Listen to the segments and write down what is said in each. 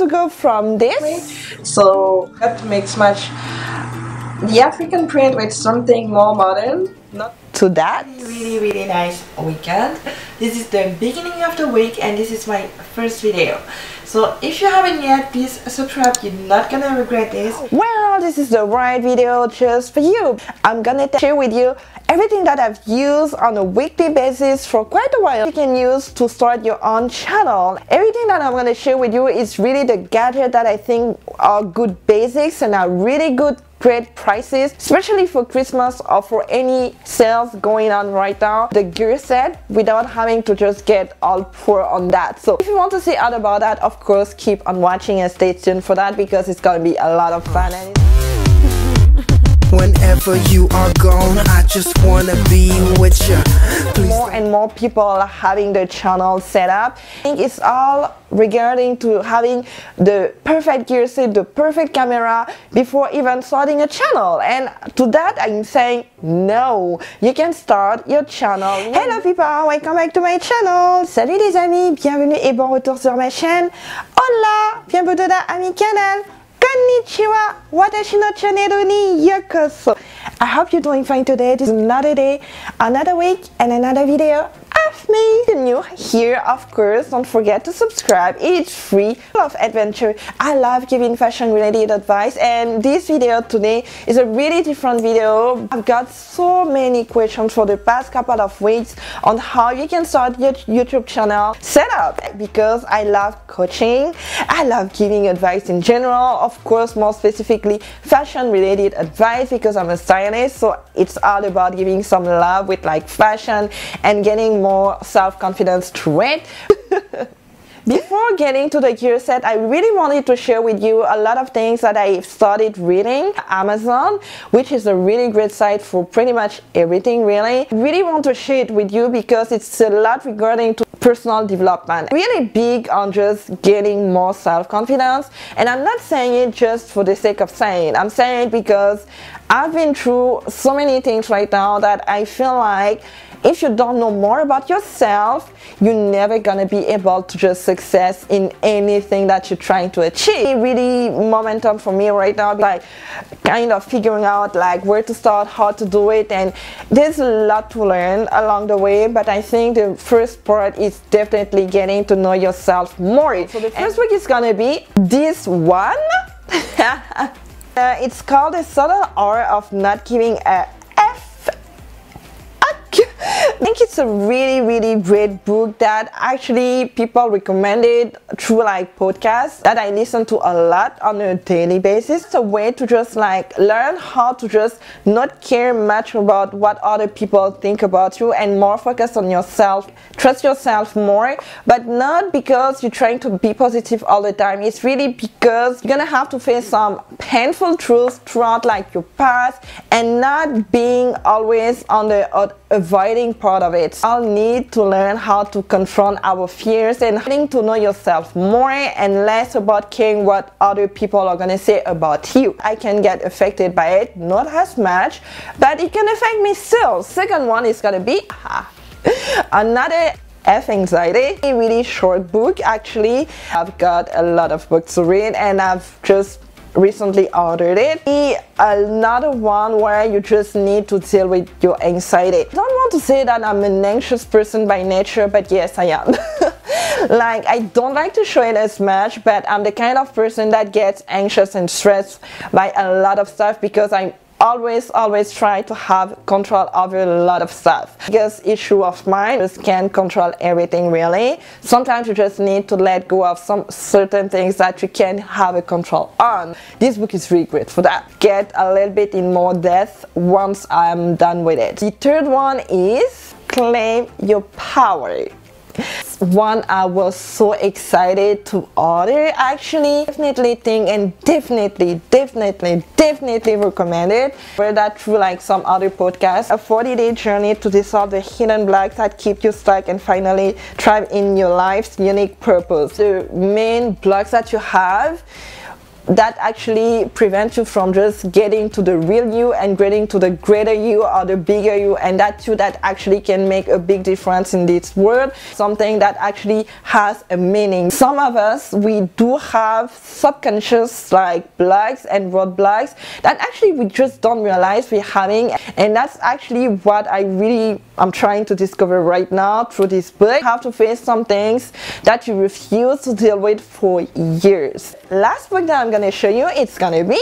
to go from this So that makes much the African print with something more modern. Not to that. really really nice weekend. This is the beginning of the week and this is my first video. So if you haven't yet, please subscribe. You're not gonna regret this. Well, this is the right video just for you. I'm gonna share with you everything that I've used on a weekly basis for quite a while you can use to start your own channel. Everything that I'm gonna share with you is really the gadget that I think are good basics and are really good great prices especially for Christmas or for any sales going on right now the gear set without having to just get all poor on that so if you want to see out about that of course keep on watching and stay tuned for that because it's gonna be a lot of fun Whenever you are gone, I just wanna be with you. Please more and more people are having their channel set up. I think it's all regarding to having the perfect gear set, the perfect camera before even starting a channel. And to that I'm saying no. You can start your channel. Hello people, welcome back to my channel. Salut les amis, bienvenue et bon retour sur ma chaîne. Hola, bienvenue à mi canal. Konnichiwa, watashi no channel ni. I hope you're doing fine today. Is another day, another week, and another video of me. New here, of course, don't forget to subscribe. It's free. I love adventure. I love giving fashion related advice and this video today is a really different video. I've got so many questions for the past couple of weeks on how you can start your YouTube channel set up because I love coaching. I love giving advice in general. Of course, more specifically fashion related advice because I'm a stylist. So it's all about giving some love with like fashion and getting more self-confidence through it. Before getting to the gear set, I really wanted to share with you a lot of things that I started reading. Amazon, which is a really great site for pretty much everything really. I really want to share it with you because it's a lot regarding to personal development. Really big on just getting more self-confidence and I'm not saying it just for the sake of saying it. I'm saying it because I've been through so many things right now that I feel like if you don't know more about yourself you're never gonna be able to just success in anything that you're trying to achieve. Really momentum for me right now like kind of figuring out like where to start how to do it and there's a lot to learn along the way but I think the first part is definitely getting to know yourself more. So the first week is gonna be this one. Uh, it's called the subtle art of not giving a the it's a really really great book that actually people recommended through like podcasts that I listen to a lot on a daily basis. It's a way to just like learn how to just not care much about what other people think about you and more focus on yourself. Trust yourself more, but not because you're trying to be positive all the time. It's really because you're gonna have to face some painful truths throughout like your past and not being always on the uh, avoiding part of it. I'll need to learn how to confront our fears and getting to know yourself more and less about caring what other people are gonna say about you. I can get affected by it, not as much, but it can affect me still. Second one is gonna be another F anxiety a really short book actually I've got a lot of books to read and I've just recently ordered it. Another one where you just need to deal with your anxiety. I don't want to say that I'm an anxious person by nature, but yes, I am. like I don't like to show it as much, but I'm the kind of person that gets anxious and stressed by a lot of stuff because I'm always always try to have control over a lot of stuff. Because issue of mine just can't control everything really. Sometimes you just need to let go of some certain things that you can't have a control on. This book is really great for that. Get a little bit in more depth once i'm done with it. The third one is claim your power one I was so excited to order. Actually definitely think and definitely definitely definitely recommend it read that through like some other podcasts a 40 day journey to dissolve the hidden blocks that keep you stuck and finally thrive in your life's unique purpose. The main blocks that you have that actually prevents you from just getting to the real you and getting to the greater you or the bigger you. And that you that actually can make a big difference in this world. Something that actually has a meaning. Some of us we do have subconscious like blocks and roadblocks that actually we just don't realize we're having. And that's actually what I really I'm trying to discover right now through this book. How to face some things that you refuse to deal with for years. Last book that I'm gonna show you it's gonna be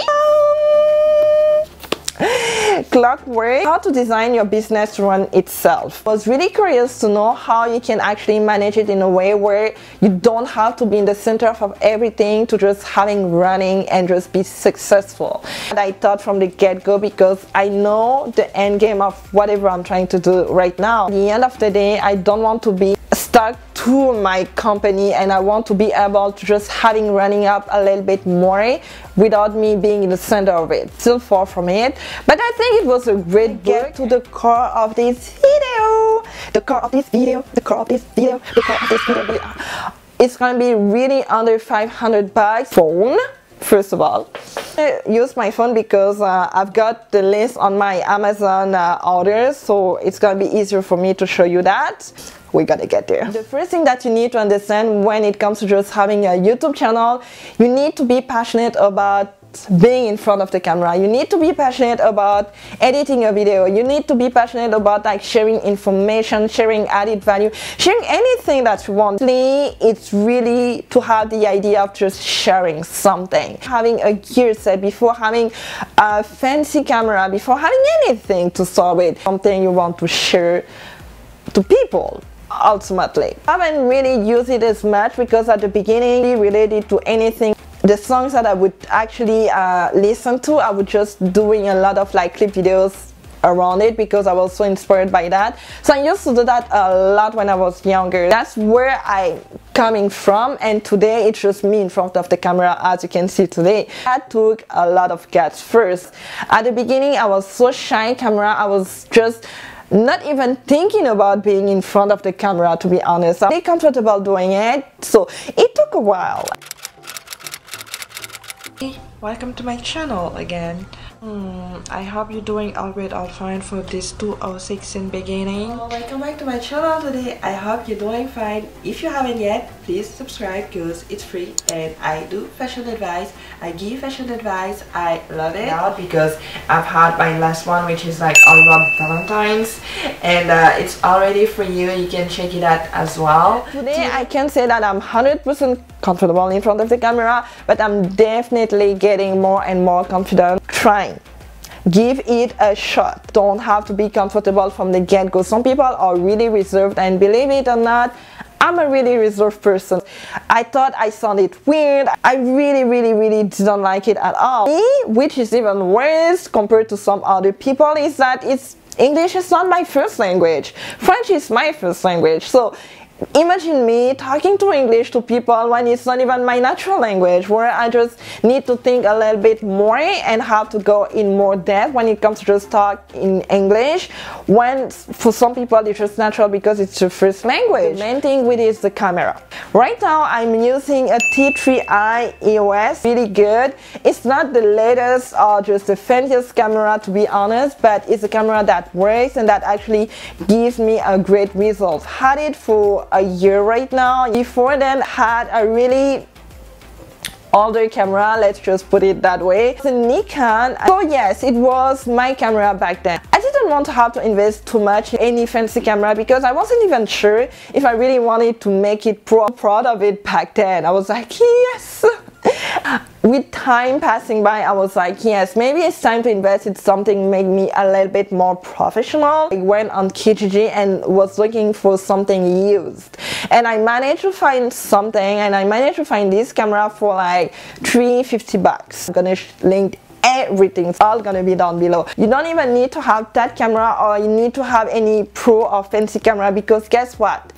Clockwork, how to design your business run itself. I was really curious to know how you can actually manage it in a way where you don't have to be in the center of everything to just having running and just be successful. And I thought from the get-go because I know the end game of whatever I'm trying to do right now. At the end of the day, I don't want to be stuck to my company and I want to be able to just having running up a little bit more without me being in the center of it. Still far from it, but I think it was a great get to the core of this video. The core of this video, the core of this video, the core of this video. It's gonna be really under 500 bucks. Phone first of all. I use my phone because uh, I've got the list on my Amazon uh, orders so it's gonna be easier for me to show you that we gotta get there. The first thing that you need to understand when it comes to just having a YouTube channel, you need to be passionate about being in front of the camera. You need to be passionate about editing a video. You need to be passionate about like sharing information sharing added value sharing anything that you want. It's really to have the idea of just sharing something. Having a gear set before having a fancy camera before having anything to start with something you want to share to people ultimately. I haven't really used it as much because at the beginning related to anything. The songs that I would actually uh, listen to I would just doing a lot of like clip videos around it because I was so inspired by that. So I used to do that a lot when I was younger. That's where I coming from and today it's just me in front of the camera as you can see today. That took a lot of guts. First at the beginning I was so shy camera I was just not even thinking about being in front of the camera to be honest. I'm really comfortable doing it, so it took a while. Hey, welcome to my channel again. Hmm, I hope you're doing all great, all fine for this 206 in beginning. Oh, welcome back to my channel today. I hope you're doing fine. If you haven't yet, please subscribe because it's free and I do fashion advice. I give fashion advice. I love it now because I've had my last one which is like all about Valentine's and uh, it's already for you. You can check it out as well. Today I can say that I'm 100% comfortable in front of the camera but I'm definitely getting more and more confident trying give it a shot don't have to be comfortable from the get-go some people are really reserved and believe it or not I'm a really reserved person. I thought I sounded weird. I really, really, really didn't like it at all. Me, which is even worse compared to some other people, is that it's English is not my first language. French is my first language. So imagine me talking to English to people when it's not even my natural language, where I just need to think a little bit more and have to go in more depth when it comes to just talk in English. When for some people it's just natural because it's your first language. The main thing with it is the camera. Right now I'm using a T3i EOS, really good. It's not the latest or just the fanciest camera to be honest, but it's a camera that works and that actually gives me a great result. Had it for a year right now. Before then had a really older camera. Let's just put it that way. A Nikon so yes it was my camera back then. I didn't want to have to invest too much in any fancy camera because I wasn't even sure if I really wanted to make it pro proud of it back then. I was like yes with time passing by I was like yes maybe it's time to invest. In something make me a little bit more professional. I went on Kijiji and was looking for something used. And I managed to find something and I managed to find this camera for like 350 bucks. I'm gonna link everything's all gonna be down below. You don't even need to have that camera or you need to have any pro or fancy camera because guess what?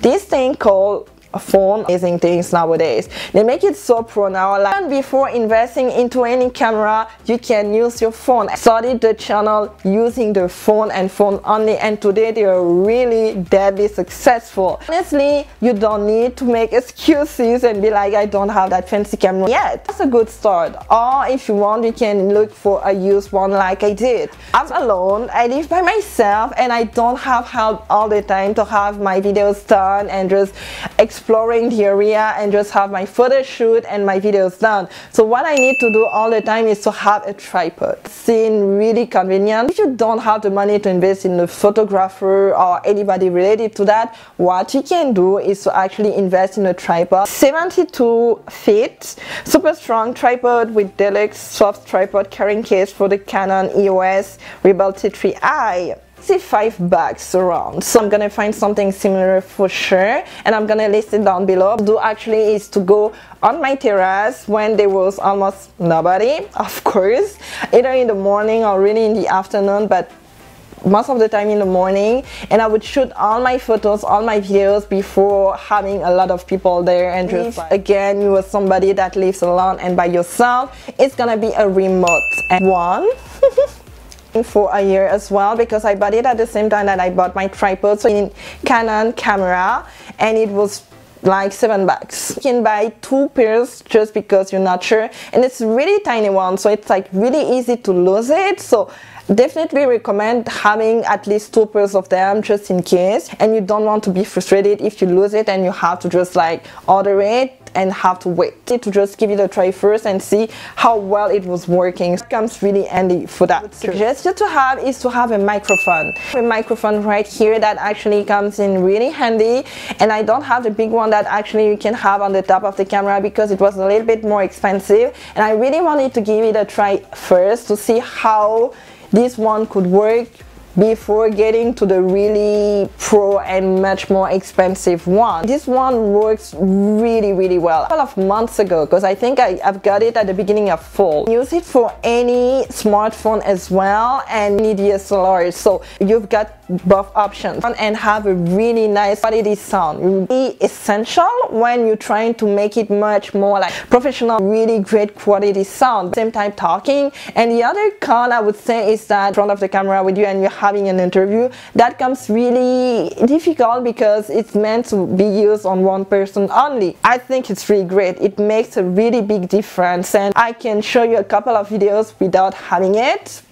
This thing called phone amazing things nowadays. They make it so pro now like before investing into any camera you can use your phone. I started the channel using the phone and phone only and today they are really deadly successful. Honestly you don't need to make excuses and be like I don't have that fancy camera yet. That's a good start. Or if you want you can look for a used one like I did. I'm alone. I live by myself and I don't have help all the time to have my videos done and just exploring the area and just have my photo shoot and my videos done. So what I need to do all the time is to have a tripod. Seem really convenient. If you don't have the money to invest in a photographer or anybody related to that what you can do is to actually invest in a tripod. 72 feet super strong tripod with deluxe soft tripod carrying case for the Canon EOS Rebel T3i see five bucks around. So i'm gonna find something similar for sure and i'm gonna list it down below. Do actually is to go on my terrace when there was almost nobody of course. Either in the morning or really in the afternoon but most of the time in the morning. And I would shoot all my photos, all my videos before having a lot of people there. And just like, again you are somebody that lives alone and by yourself. It's gonna be a remote and one for a year as well because I bought it at the same time that I bought my tripod so in Canon camera and it was like seven bucks. You can buy two pairs just because you're not sure and it's really tiny one so it's like really easy to lose it so definitely recommend having at least two pairs of them just in case and you don't want to be frustrated if you lose it and you have to just like order it and have to wait. To just give it a try first and see how well it was working. It comes really handy for that. Suggest you to have is to have a microphone. A microphone right here that actually comes in really handy. And I don't have the big one that actually you can have on the top of the camera because it was a little bit more expensive. And I really wanted to give it a try first to see how this one could work before getting to the really pro and much more expensive one. This one works really really well. A couple of months ago because I think I, have got it at the beginning of fall. Use it for any smartphone as well and any DSLR so you've got both options and have a really nice quality sound. Really essential when you're trying to make it much more like professional, really great quality sound. Same time talking and the other con I would say is that in front of the camera with you and you're having an interview that comes really difficult because it's meant to be used on one person only. I think it's really great. It makes a really big difference and I can show you a couple of videos without having it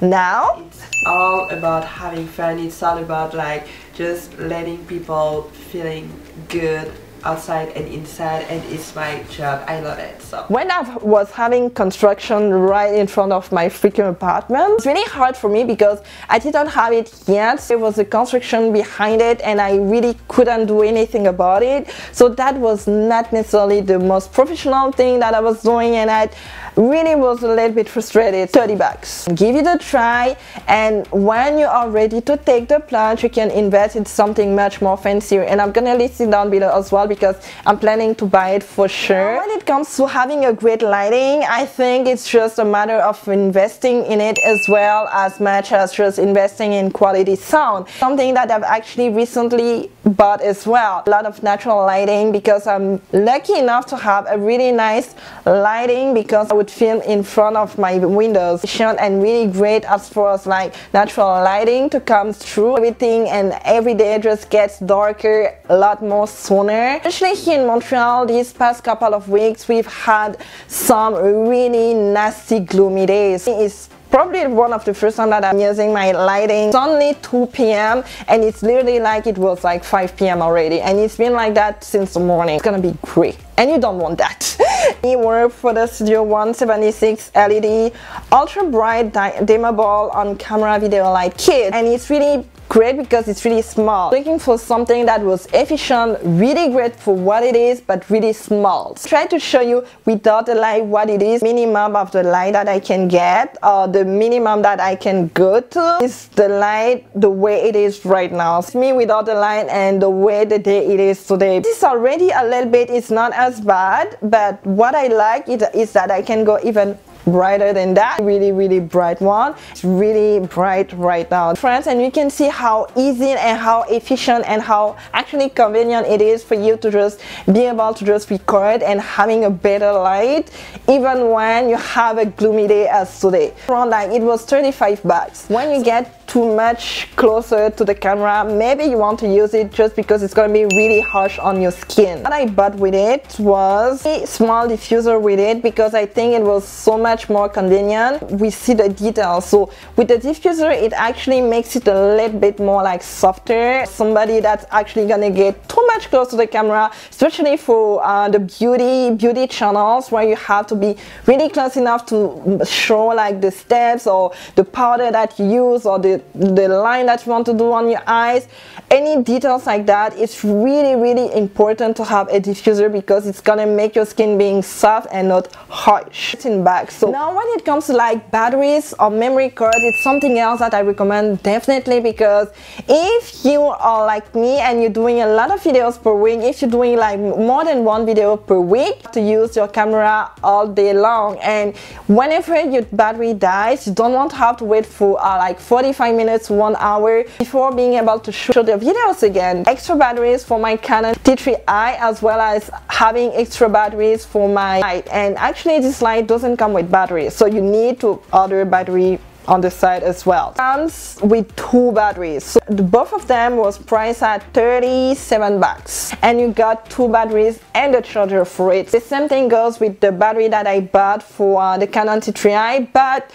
now. It's all about having fun. It's all about like just letting people feeling good outside and inside and it's my job. I love it so. When I was having construction right in front of my freaking apartment it's really hard for me because I didn't have it yet. There was a construction behind it and I really couldn't do anything about it. So that was not necessarily the most professional thing that I was doing and I really was a little bit frustrated 30 bucks. Give it a try and when you are ready to take the plunge you can invest in something much more fancier and I'm gonna list it down below as well because I'm planning to buy it for sure. When it comes to having a great lighting I think it's just a matter of investing in it as well as much as just investing in quality sound. Something that I've actually recently bought as well a lot of natural lighting because I'm lucky enough to have a really nice lighting because I would film in front of my windows. And really great as far as like natural lighting to come through everything and every day just gets darker a lot more sooner. Especially here in Montreal these past couple of weeks we've had some really nasty gloomy days. It's probably one of the first time that I'm using my lighting. It's only 2 p.m. and it's literally like it was like 5 p.m. already and it's been like that since the morning. It's gonna be great and you don't want that. we work for the Studio 176 LED ultra bright dimmable on camera video light kit and it's really great because it's really small. Looking for something that was efficient, really great for what it is, but really small. Try to show you without the light what it is, minimum of the light that I can get, or the minimum that I can go to is the light the way it is right now. It's me without the light and the way the day it is today. This is already a little bit, it's not as bad, but what I like is, is that I can go even brighter than that. Really really bright one. It's really bright right now. Friends and you can see how easy and how efficient and how actually convenient it is for you to just be able to just record and having a better light even when you have a gloomy day as today. Around like it was 35 bucks. When you get too much closer to the camera. Maybe you want to use it just because it's gonna be really harsh on your skin. What I bought with it was a small diffuser with it because I think it was so much more convenient. We see the details. So with the diffuser it actually makes it a little bit more like softer. Somebody that's actually gonna get too much close to the camera especially for uh, the beauty beauty channels where you have to be really close enough to show like the steps or the powder that you use or the the line that you want to do on your eyes. Any details like that it's really really important to have a diffuser because it's gonna make your skin being soft and not harsh. In back so now when it comes to like batteries or memory cards it's something else that I recommend definitely because if you are like me and you're doing a lot of videos per week if you're doing like more than one video per week to use your camera all day long. And whenever your battery dies you don't want to have to wait for uh, like 45 minutes, one hour before being able to shoot the videos again. Extra batteries for my Canon T3i as well as having extra batteries for my light and actually this light doesn't come with batteries so you need to order battery on the side as well. Comes with two batteries. So both of them was priced at 37 bucks and you got two batteries and a charger for it. The same thing goes with the battery that I bought for uh, the Canon T3i but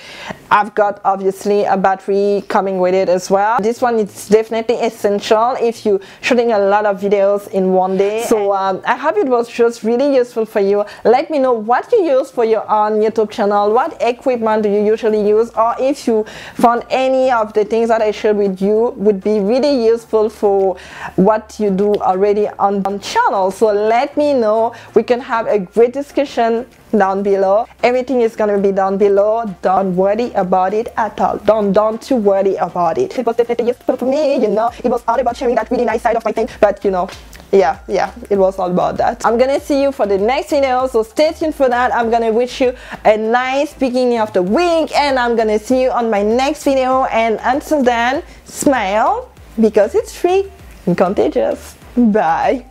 I've got obviously a battery coming with it as well. This one is definitely essential if you're shooting a lot of videos in one day. So um, I hope it was just really useful for you. Let me know what you use for your own YouTube channel. What equipment do you usually use or if you found any of the things that I shared with you would be really useful for what you do already on, on channel so let me know we can have a great discussion down below. Everything is gonna be down below. Don't worry about it at all. Don't don't you worry about it. It was definitely useful for me you know. It was all about sharing that really nice side of my thing but you know yeah yeah it was all about that. I'm gonna see you for the next video so stay tuned for that. I'm gonna wish you a nice beginning of the week and i'm gonna see you on my next video. And until then smile because it's free and contagious. Bye